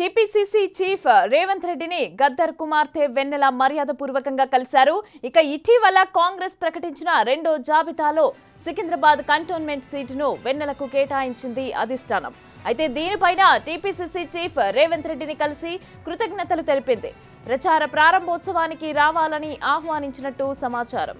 TPCC chief Revanth రెడ్డిని గద్దర్ కుమార్తె వెన్నెల మర్యాదపూర్వకంగా కలిశారు. ఇక ఇటీవల కాంగ్రెస్ ప్రకటించిన రెండో జాబితాలో సికింద్రాబాద్ కంటోన్మెంట్ సీటును వెన్నెలకు కేటాయించింది అధిష్టానం. అయితే దీనిపైన టీపీసీసీ చీఫ్ రేవంత్ రెడ్డిని కలిసి కృతజ్ఞతలు తెలిపింది. ప్రచార ప్రారంభోత్సవానికి రావాలని ఆహ్వానించినట్టు సమాచారం.